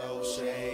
Oh, shame.